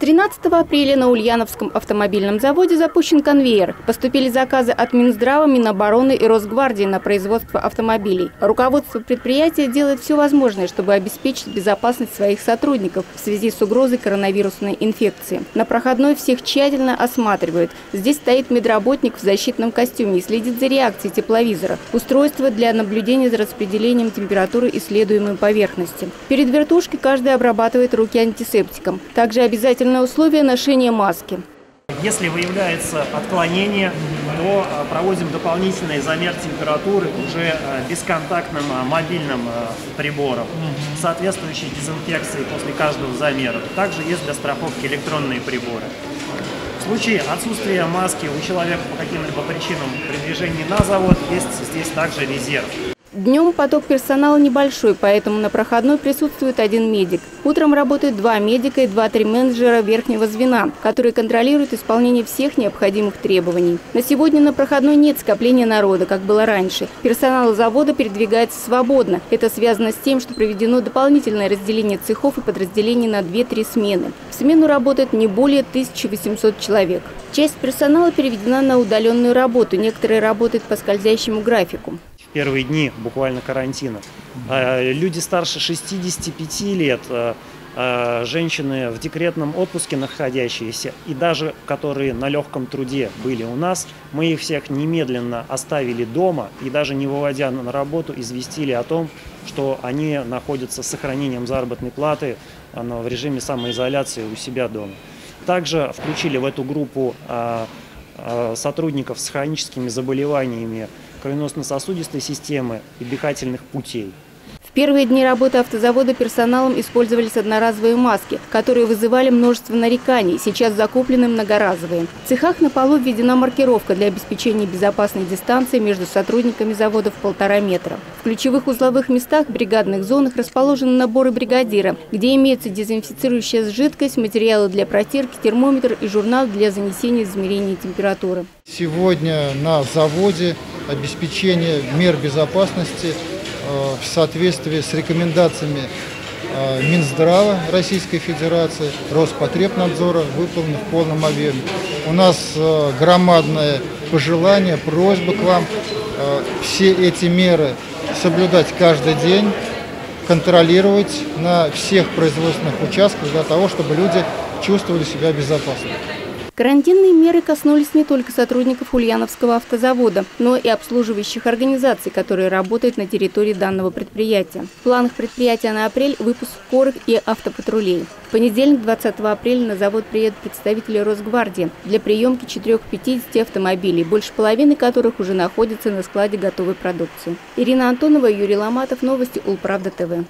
13 апреля на Ульяновском автомобильном заводе запущен конвейер. Поступили заказы от Минздрава, Минобороны и Росгвардии на производство автомобилей. Руководство предприятия делает все возможное, чтобы обеспечить безопасность своих сотрудников в связи с угрозой коронавирусной инфекции. На проходной всех тщательно осматривают. Здесь стоит медработник в защитном костюме и следит за реакцией тепловизора. Устройство для наблюдения за распределением температуры исследуемой поверхности. Перед вертушкой каждый обрабатывает руки антисептиком. Также обязательно Обязательное условие ношения маски. Если выявляется отклонение, то а, проводим дополнительный замер температуры уже а, бесконтактным а, мобильным прибором, соответствующей дезинфекции после каждого замера. Также есть для страховки электронные приборы. В случае отсутствия маски у человека по каким-либо причинам при движении на завод есть здесь также резерв. Днем поток персонала небольшой, поэтому на проходной присутствует один медик. Утром работают два медика и два-три менеджера верхнего звена, которые контролируют исполнение всех необходимых требований. На сегодня на проходной нет скопления народа, как было раньше. Персонал завода передвигается свободно. Это связано с тем, что проведено дополнительное разделение цехов и подразделений на 2-3 смены. В смену работает не более 1800 человек. Часть персонала переведена на удаленную работу, некоторые работают по скользящему графику первые дни буквально карантина. А, люди старше 65 лет, а, а, женщины в декретном отпуске находящиеся и даже которые на легком труде были у нас, мы их всех немедленно оставили дома и даже не выводя на работу известили о том, что они находятся с сохранением заработной платы в режиме самоизоляции у себя дома. Также включили в эту группу сотрудников с хроническими заболеваниями кровеносно-сосудистой системы и дыхательных путей. В первые дни работы автозавода персоналом использовались одноразовые маски, которые вызывали множество нареканий, сейчас закуплены многоразовые. В цехах на полу введена маркировка для обеспечения безопасной дистанции между сотрудниками завода в полтора метра. В ключевых узловых местах, бригадных зонах расположены наборы бригадира, где имеется дезинфицирующая жидкость, материалы для протирки, термометр и журнал для занесения измерения температуры. Сегодня на заводе обеспечение мер безопасности Э, в соответствии с рекомендациями э, Минздрава Российской Федерации, Роспотребнадзора выполнены в полном объеме. У нас э, громадное пожелание, просьба к вам все эти меры соблюдать каждый день, контролировать на всех производственных участках для того, чтобы люди чувствовали себя безопасно. Карантинные меры коснулись не только сотрудников Ульяновского автозавода, но и обслуживающих организаций, которые работают на территории данного предприятия. В планах предприятия на апрель выпуск скорых и автопатрулей. В понедельник, 20 апреля, на завод приедут представители Росгвардии для приемки 4-50 автомобилей, больше половины которых уже находятся на складе готовой продукции. Ирина Антонова, Юрий Ломатов, Новости Улправда ТВ.